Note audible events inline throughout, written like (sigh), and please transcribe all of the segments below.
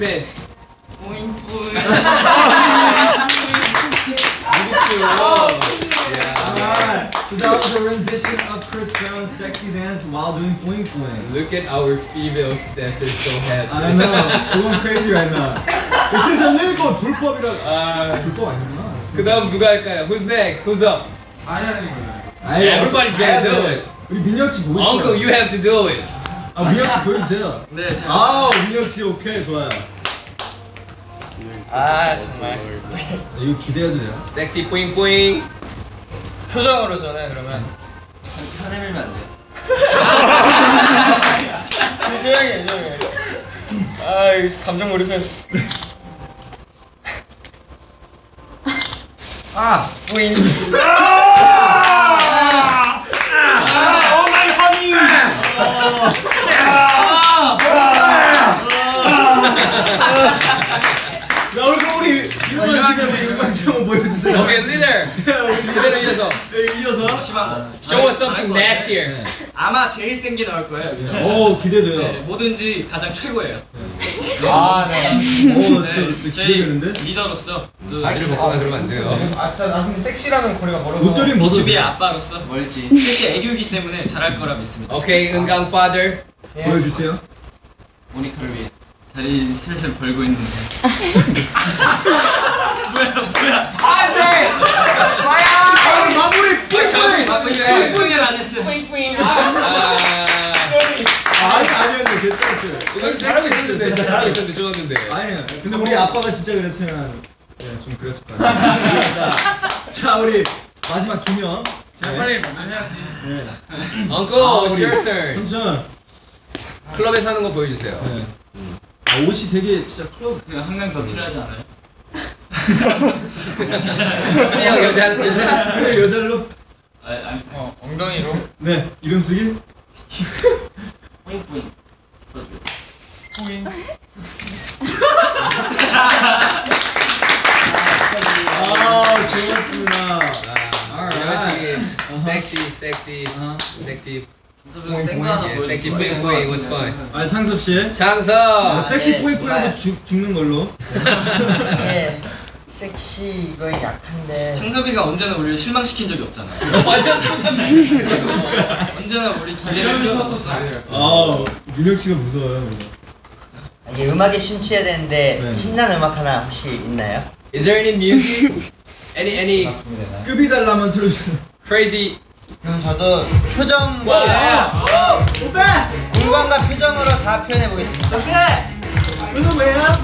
Best. (laughs) Alright, so that was a rendition of Chris Brown's sexy dance while doing Fling Fling. Look at our female dancers so happy. I know, we're going crazy right now. This is illegal! 불법이라. 아, 불법 아니구나. 그 다음 누가 할까요? Who's next? Who's up? 아이, Everybody's 가야 gotta do 돼. it. 우리 민혁 씨 보여줘. Uncle, you have to do it. 아, 민혁 씨 보여주세요. 네, 제가. 아, 민혁 씨 오케이, 좋아요. 아, 정말. 이거 기대해도 돼요? Sexy 뿌잉 뿌잉. 표정으로 전해, 그러면. 화내밀면 안 돼. 조용히, 조용히. 아, 이거 감정 몰입해서. 아, 뿌잉. (laughs) 나 우리 우리 일본 팀의 일광지 한번 보여주세요. (laughs) Okay, leader. 우리 그대로 이어서. 네, 이어서. Show us something nastier. 아마 제일 센 게 나올 거예요. 여기서. 오, 기대돼요. 네, 뭐든지 가장 최고예요. 아, 네. 오, 진짜 저희 기대되는데? 리더로서 또 이를 먹거나 그러면 안 돼요. 아, 저, 나 근데 섹시라는 거리가 멀어서. 벗어도 비투비의 돼요. 아빠로서 멀지. 특히 애교이기 때문에 잘할 거라 믿습니다. Okay, 은강 father. 예. 보여주세요. 모니카를 위해. 다리 슬슬 벌고 있는데. (laughs) 아, 마무리! 마무리 뿌잉을 안 했어요. 아, 아니, 아니었는데, 괜찮았어요. 이거 잘하고 있었는데, 잘하고 있었는데, 좋았는데. 아니에요. 근데 우리 아빠가 진짜 그랬으면 네, 좀 그랬을 것 같아요. 자, (laughs) 자, 우리 마지막 두 명. 제가 네. 빨리 먼저 해야지. 네. 아, turn. 삼촌. 클럽에서 하는 거 보여주세요. 네. 아, 옷이 되게 진짜 클럽. 그냥 한명더 필요하지 않아요? 그냥 여자, 여자. 그래, 여자로. 아, 아니, 어, 엉덩이로. 네, 이름 쓰기. 뿌잉 뿌잉. 써줘. 뿌잉. 아, 좋았습니다. 여자식이 섹시, 섹시, 아하. 섹시. 정섭이 센거 하나 예, 보여줄 섹시. 뿌잉 뿌잉 was fun. 아, 창섭 씨. 아, 섹시 네, 뿌잉 뿌잉도 정말. 죽- 죽는 걸로. 예. (laughs) 섹시 이거 약한데. 창섭이가 언제나 우리를 실망시킨 적이 없잖아. (laughs) 완전. 언제나 우리 기대를 뛰어넘었어. 아, 민혁 씨가 무서워요. 이게 음악에 심취해야 되는데 네. 신나는 음악 하나 혹시 있나요? Is there any music? Any any 급이 달라면 틀어주세요. crazy? 그럼 저도 와! 표정과 오빠! 공간과 표정으로 다 표현해 보겠습니다. 오케이! 너는 왜야?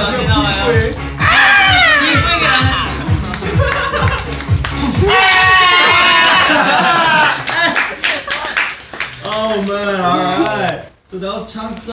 했어. Oh man, alright. So that was Chunks